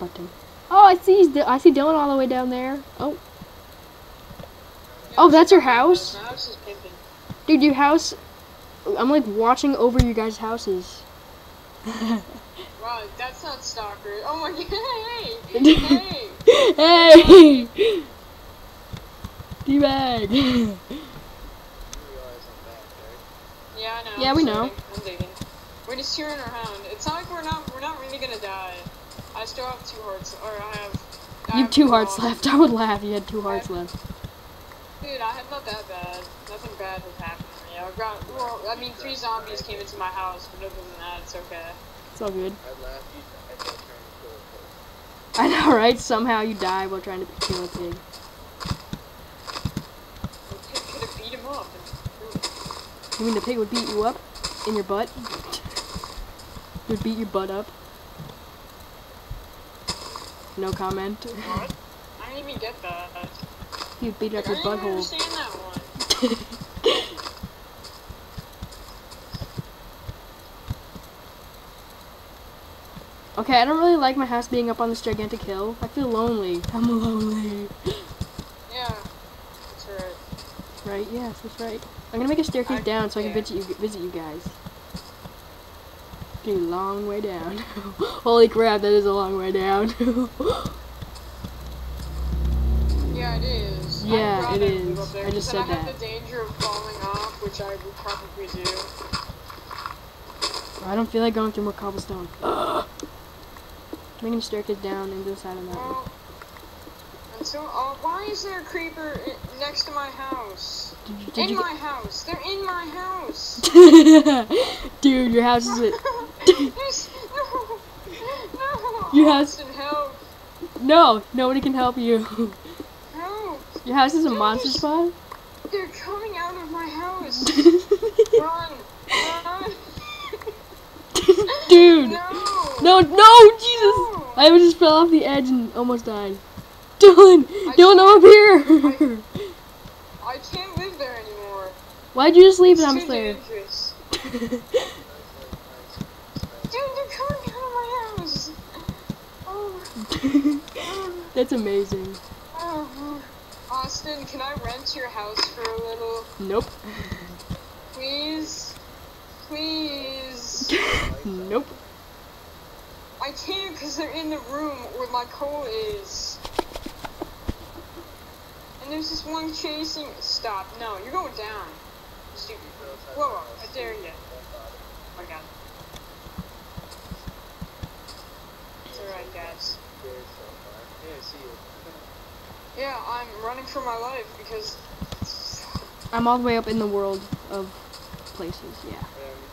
button. Oh, I see. he's- I see Dylan all the way down there. Oh, Oh, that's your house? My house is pimping. dude, your house. I'm like watching over your guys' houses. Wow, that's not stalker. Oh my god, hey! Hey! hey, d-bag. You realize I'm back, right? Yeah, I know. Yeah, I'm we sorry. know. I'm digging. We're just cheering around. It's not like we're not we're not really gonna die. I still have two hearts, or I have. I You have two hearts one. left. I would laugh. You had two hearts left. Dude, I had not that bad. Nothing bad has happened to me. I got well. I mean, three zombies came into my house, but other than that, it's okay. It's all good. I laughed you died while trying to kill a pig. I know, right? Somehow you die while trying to kill a pig. The pig could have beat him up. And, You mean the pig would beat you up in your butt? It would beat your butt up. No comment. what? I didn't even get that. Would beat up I your butthole. understand that one. Okay, I don't really like my house being up on this gigantic hill. I feel lonely. I'm lonely. Yeah, that's right. Right? Yes, that's right. I'm gonna make a staircase I- down so I can visit you, visit you guys. Long way down. Holy crap, that is a long way down. Yeah, it is. Yeah, I'm it I is. I just said I have that. the danger of falling off, which I would probably do. I don't feel like going through more cobblestone. Ugh. Making a staircase down into the side of the mountain. Well, and so, uh, why is there a creeper next to my house? Did did in my house. They're in my house. Dude, your house is There's- no, no. You have- Austin, help! no. Nobody can help you. Help! Your house is a Dude, monster spawn. They're coming out of my house. Run! Run! Dude, No! no, no, Jesus! No. I just fell off the edge and almost died. Dylan, I Dylan, I'm up here. I can't live there anymore. Why'd you just leave It's it? I'm too there. dangerous. Nice, like, nice, nice. Dude, they're coming out of my house. Oh, That's amazing. oh. Austin, can I rent your house for a little? Nope. Please? Please? Nope. I can't because they're in the room where my coal is. And there's this one chasing. Stop. No, you're going down. Stupid. Whoa, whoa, I dare you. Oh my god. It's alright, guys. Yeah, I see you. Yeah, I'm running for my life because. I'm all the way up in the world of places. Yeah. Um,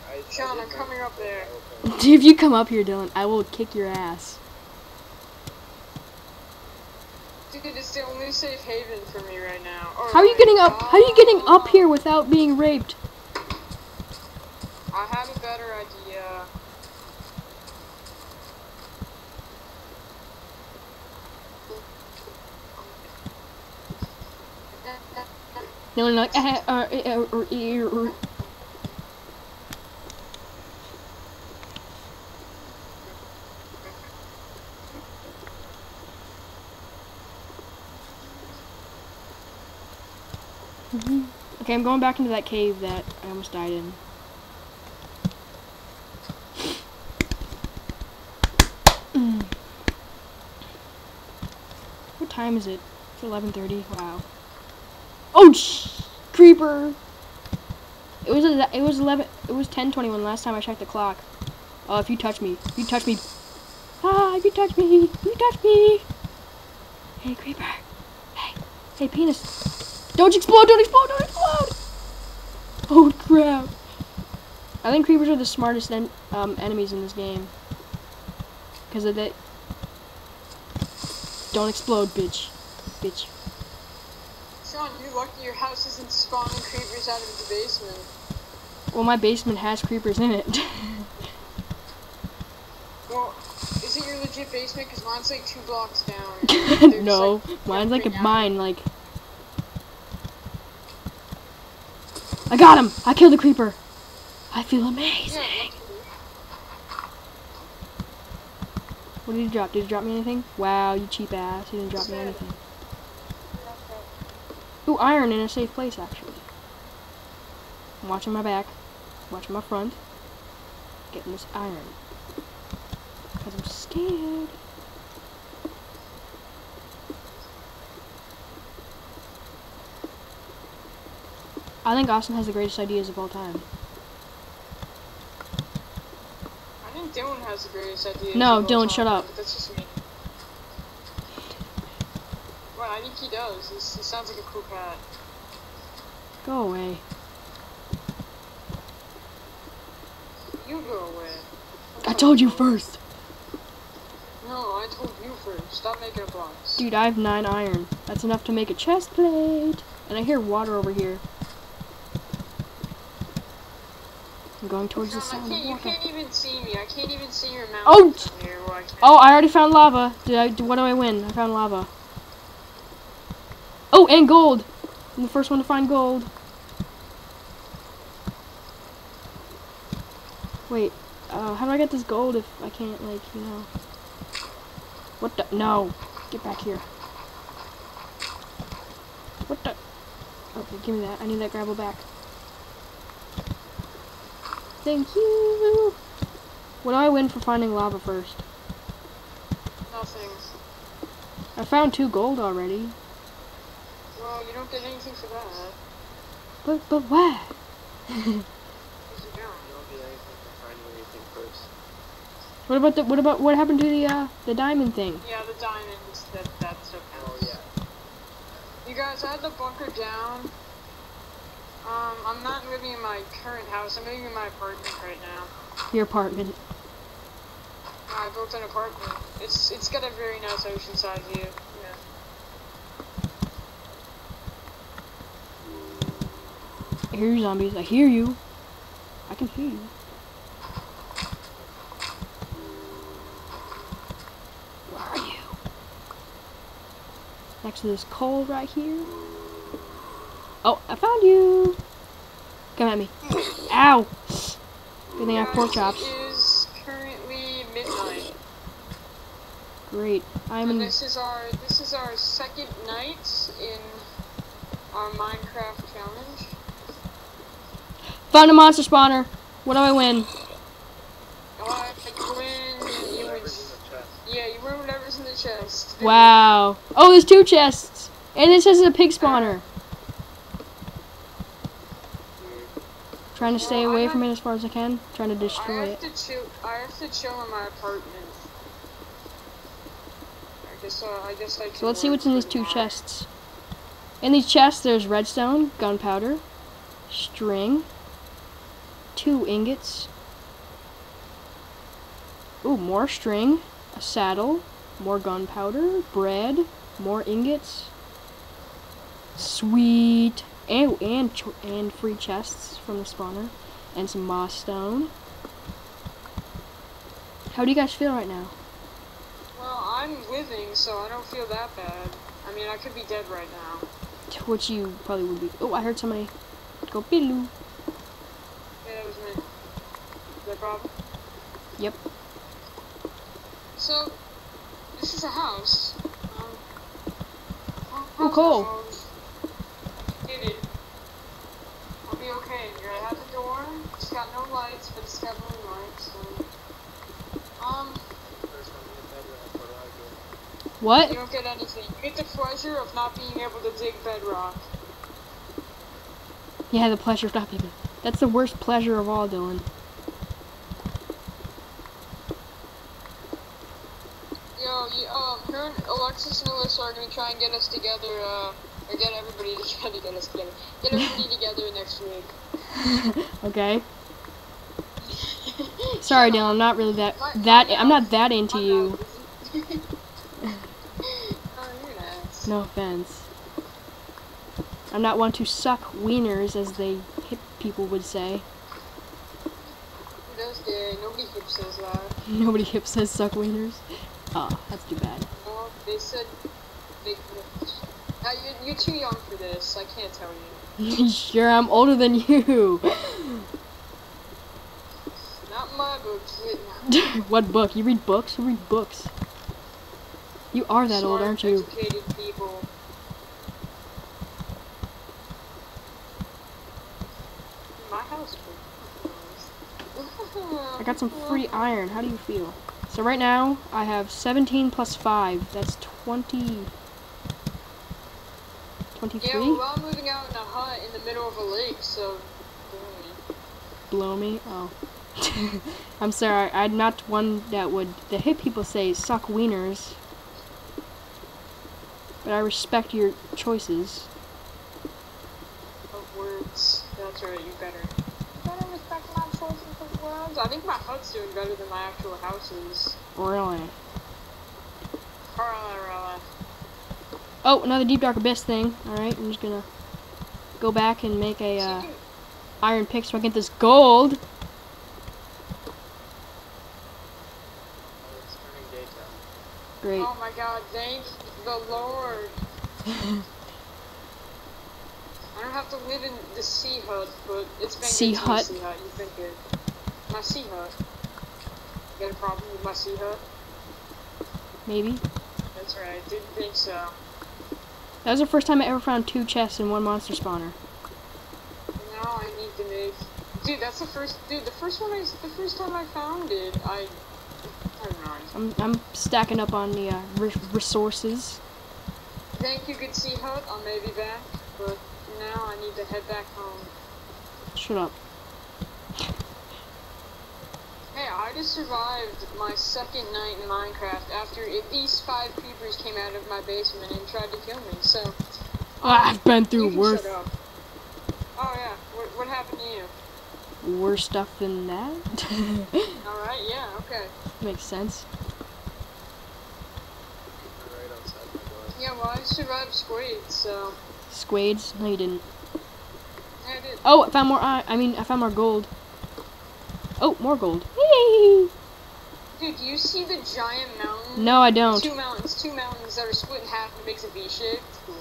I, I Sean, did I'm coming up there. Okay. If you come up here, Dylan, I will kick your ass. Dude, it's the only safe haven for me right now. How are you my getting up? How are you getting up here without being raped? I have a better idea. Like, uh, uh, uh, Okay, I'm going back into that cave that I almost died in. Mm. What time is it? It's 11:30. Wow. Oh, creeper. It was a, it was 11 it was 10:21 last time I checked the clock. Oh, if you touch me, if you touch me. Ah, if you touch me, if you touch me. Hey, creeper. Hey, hey, penis. Don't explode! Don't explode! Don't explode! Oh crap! I think creepers are the smartest en- um, enemies in this game. Because of that. Don't explode, bitch. Bitch. Sean, you're lucky your house isn't spawning creepers out of the basement. Well, my basement has creepers in it. Well, is it your legit basement? Because mine's like two blocks down. No, like, mine's like a out. mine. Like I got him. I killed the creeper. I feel amazing. Yeah. What did he drop? Did he drop me anything? Wow, you cheap ass. He didn't drop me anything. Ooh, iron in a safe place, actually. I'm watching my back. Watching my front. Getting this iron. Because I'm scared. I think Austin has the greatest ideas of all time. I think Dylan has the greatest idea. No, Dylan, shut up. That's just me. Well, I think he does. This, he sounds like a cool cat. Go away. You go away. I told you first. No, I told you first. Stop making a box. Dude, I have nine iron. That's enough to make a chest plate. And I hear water over here. I'm going towards the Sean, I sound can't, you water. can't even see me. I can't even see your oh! mountains Oh, here. I. Oh, I already found lava. Did I? What do I win? I found lava. Oh, and gold. I'm the first one to find gold. Wait, uh, how do I get this gold if I can't, like, you know? What the? No. Get back here. What the? Okay, give me that. I need that gravel back. Thank you. What do I win for finding lava first? Nothing. I found two gold already. Well, you don't get anything for that. But but why? Because you don't. You don't get anything for finding anything first. What about the what about what happened to the uh the diamond thing? Yeah, the diamonds. That that stuff Oh counts. yeah. You guys, I had the bunker down. Um, I'm not living in my current house. I'm living in my apartment right now. Your apartment. I built an apartment. It's it's got a very nice oceanside view. Yeah. I hear you zombies. I hear you. I can hear you. Where are you? Next to this coal right here. Oh, I found you. Come at me. Ow. Good thing I have pork chops. It is currently midnight. Great. I'm And in. this is our this is our second night in our Minecraft challenge. Found a monster spawner. What do I win? You win. You. Yeah, you win whatever's in the chest. Wow. Oh, there's two chests. And it says it's a pig spawner. Trying to stay Well, away from it as far as I can. Trying to destroy I have it. to chill. I have to chill in my apartment. I guess. Uh, I guess I. So let's see what's in these two chests. In these chests, there's redstone, gunpowder, string, two ingots. Ooh, more string, a saddle, more gunpowder, bread, more ingots. Sweet. And and and free chests from the spawner, and some moss stone. How do you guys feel right now? Well, I'm living, so I don't feel that bad. I mean, I could be dead right now. Which you probably would be. Oh, I heard somebody go pillu. Yeah, that was me. A problem? Yep. So, this is a house. Um, how's cool. it. I'll be okay. You're gonna the door. It's got no lights, but it's got moonlight, so. Um, First one in the bedrock. What do I get? What? you don't get anything. You get the pleasure of not being able to dig bedrock. Yeah, the pleasure of not being. That's the worst pleasure of all, Dylan. Yo, you, um, her and Alexis and Alyssa are gonna try and get us together, uh, or get everybody to try to get us together. Get everybody together next week. Okay. Sorry, Dylan. I'm not really that that. I'm not that into you. oh, you're an ass. No offense. I'm not one to suck wieners, as they hip people would say. Who does gay? Nobody hip says that. Nobody hip says suck wieners. Oh, that's too bad. They said lips. Now, you're, you're too young for this. I can't tell you. sure, I'm older than you. Not my book. What book? You read books? Who read books? You are that old, aren't you? Educated people. My house. I got some free iron. How do you feel? So right now, I have 17 plus 5. That's 20... 23? Yeah, well, I'm moving out in a hut in the middle of a lake, so. Blow me? Oh. I'm sorry, I'm not one that would... The hip people say suck wieners. But I respect your choices. Of words. That's right, you better. You better respect my choices of. I think my hut's doing better than my actual house is. Really? Really, really. Oh, another deep dark abyss thing. Alright, I'm just gonna go back and make a So uh, can- iron pick so I get this gold. Oh, it's turning daytime. Great. Oh my god, thank the Lord. I don't have to live in the sea hut, but it's been Sea good to be hut? sea hut. You've been good. My sea hut. You got a problem with my sea hut? Maybe. That's right, I didn't think so. That was the first time I ever found two chests in one monster spawner. Now I need to make. Dude, that's the first. Dude, the first one I. The first time I found it, I. I don't know. I'm, I'm stacking up on the uh, re- resources. Thank you, good sea hut. I may be back, but now I need to head back home. Shut up. Hey, I just survived my second night in Minecraft after at least five creepers came out of my basement and tried to kill me. So I've been through worse. Oh yeah, what, what happened to you? worse stuff than that. All right, yeah, okay. Makes sense. You're right outside my door. Yeah, well, I survived squids, so Squades? No, you didn't. yeah, I did. Oh, I found more. I, I mean, I found more gold. Oh, more gold. Dude, do you see the giant mountain? No, I don't. Two mountains, two mountains that are split in half and makes a V shape. Cool.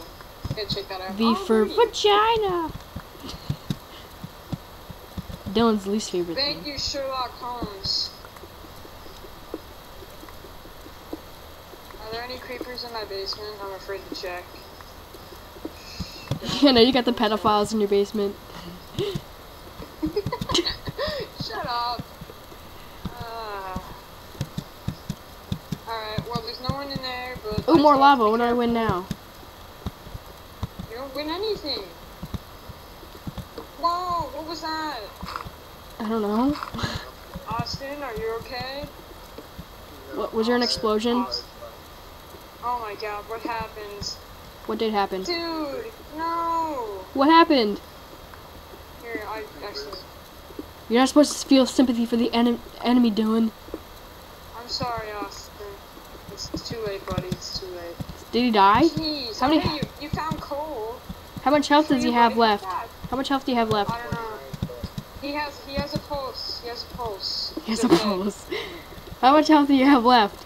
Gotta check that out. V Oh, for vagina. Dylan's least favorite Thank thing. you, Sherlock Holmes. Are there any creepers in my basement? I'm afraid to check. Yeah, no, you got the pedophiles in your basement. Shut up. Uh, Alright, well, there's no one in there, but. Oh, more lava. to be What do I win now? You don't win anything. Whoa, what was that? I don't know. Austin, are you okay? What was there an explosion? Oh. My god, what happened? What did happen? Dude, no! What happened? Here, I actually. You're not supposed to feel sympathy for the ene- enemy, Dylan. I'm sorry, Austin. It's, too late, buddy. It's too late. Did he die? Jeez, How many-? You, you found coal. How much health does he have left? How much health do you have left? I don't know. He has he has a pulse. He has a pulse. He has It's a okay. pulse. How much health do you have left?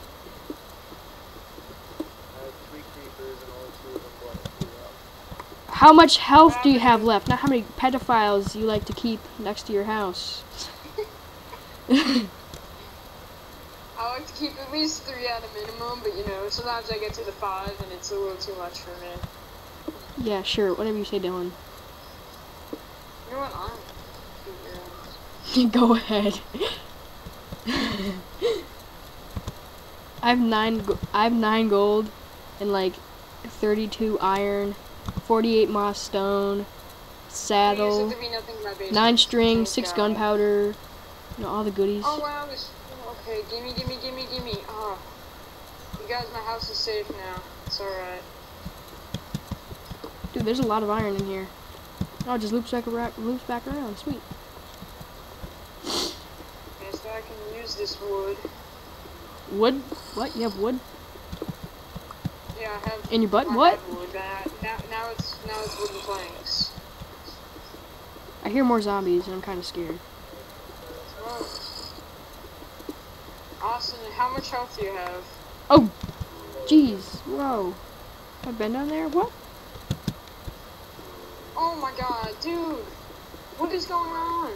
I have three creepers and only two of them going through up. How much health do you have left? Not how many pedophiles you like to keep next to your house. I like to keep at least three at a minimum, but you know sometimes I get to the five and it's a little too much for me. yeah, sure. Whatever you say, Dylan. You know what? I'm. Go ahead. I have nine. I have nine gold, and like thirty-two iron, forty-eight moss stone, saddle, There be nothing in my basement. nine string, six gunpowder. You know all the goodies. Oh wow, this. Okay, gimme, gimme, gimme, gimme. Oh, you guys, my house is safe now. It's alright. Dude, there's a lot of iron in here. Oh, it just loops back around. Loops back around. Sweet. Okay, so I can use this wood. Wood? What? You have wood Yeah, I have. in your butt? I What? wood. Now, now it's now it's wooden planks. I hear more zombies, and I'm kind of scared. Well, Austin, how much health do you have? Oh, jeez. Whoa. I've been down there. What? Oh my god, dude! What is going on?